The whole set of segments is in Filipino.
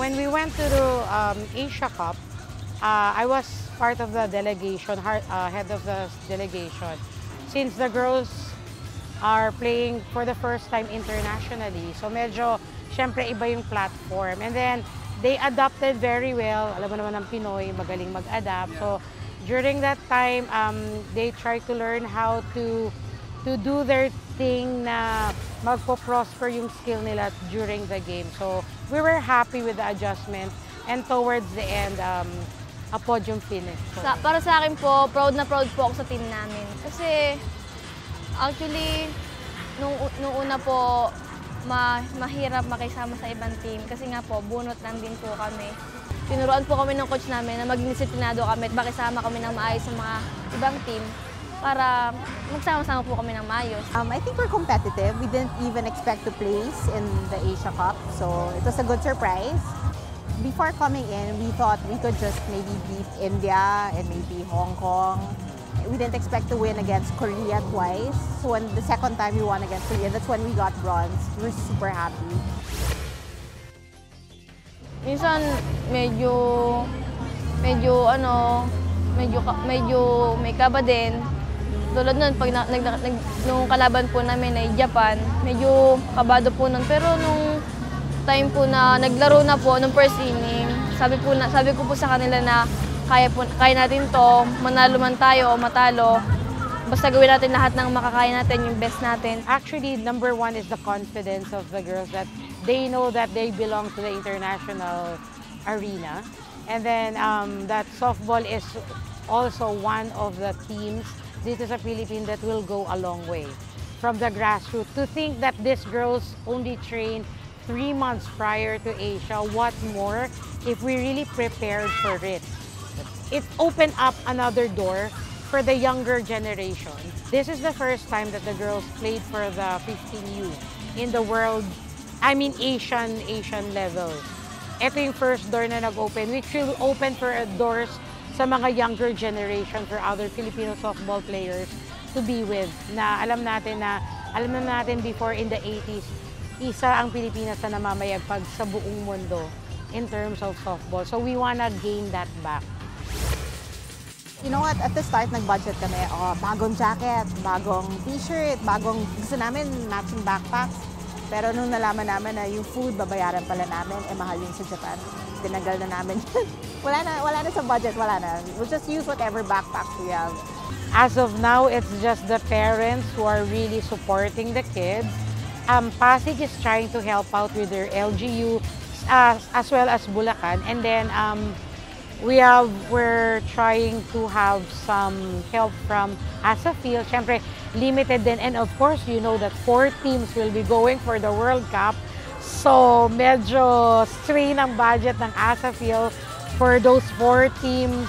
When we went to the um, Asia Cup, uh, I was part of the delegation, uh, head of the delegation. Since the girls are playing for the first time internationally, so medyo, syempre, iba yung platform. And then, they adapted very well. Alam mo naman ng Pinoy, magaling mag-adapt. So, during that time, um, they try to learn how to to do their thing na magpo-prosper yung skill nila during the game. So, we were happy with the adjustment and towards the end, um, a podium finish. So, Sa, para sa akin po, proud na proud po ako sa team namin. Kasi, actually, nung, nung una po, ma, mahirap makisama sa ibang team. Kasi nga po, bunot lang din po kami. Tinuruan po kami ng coach namin na maging disiplinado kami at makisama kami ng maayos sa mga ibang team para magsama-sama po kami ng maayos. Um, I think we're competitive. We didn't even expect to place in the Asia Cup, so it was a good surprise. Before coming in, we thought we could just maybe beat India and maybe Hong Kong. We didn't expect to win against Korea twice. So when the second time we won against Korea, that's when we got bronze. We were super happy. Minsan medyo medyo ano, medyo medyo may kaba din. Tulad nun, pag na, nag, nag, nung kalaban po namin ay Japan, medyo kabado po nun. Pero nung time po na naglaro na po, nung first inning, sabi, po na, sabi ko po sa kanila na kaya, po, kaya natin to, manalo man tayo o matalo, basta gawin natin lahat ng makakaya natin, yung best natin. Actually, number one is the confidence of the girls that they know that they belong to the international arena. And then um, that softball is also one of the teams dito sa Philippines that will go a long way from the grassroots. To think that these girls only train three months prior to Asia, what more if we really prepared for it? it opened up another door for the younger generation. This is the first time that the girls played for the 15U in the world, I mean Asian, Asian level. Ito yung first door na nag-open, which will open for doors sa mga younger generation for other Filipino softball players to be with. Na alam natin na, alam na natin before in the 80s, isa ang Pilipinas na namamayagpag sa buong mundo in terms of softball. So we wanna gain that back. You know what? At the start, nag-budget kami. Oh, bagong jacket, bagong t-shirt, bagong gusto namin matching backpacks. Pero nung nalaman namin na yung food babayaran pala namin, eh mahal yun sa Japan. Tinagal na namin wala na, wala na sa budget, wala na. We'll just use whatever backpacks we have. As of now, it's just the parents who are really supporting the kids. Um, Pasig is trying to help out with their LGU as, as well as Bulacan. And then um, we have, we're trying to have some help from Asafil. Siyempre, limited din. And of course, you know that four teams will be going for the World Cup. So, medyo strain ang budget ng Asafil for those four teams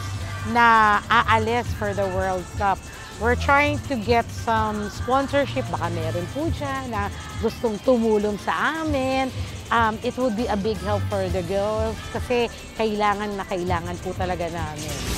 na aalis for the World Cup. We're trying to get some sponsorship. Baka meron po dyan na gustong tumulong sa amin. Um, it would be a big help for the girls kasi kailangan na kailangan po talaga namin.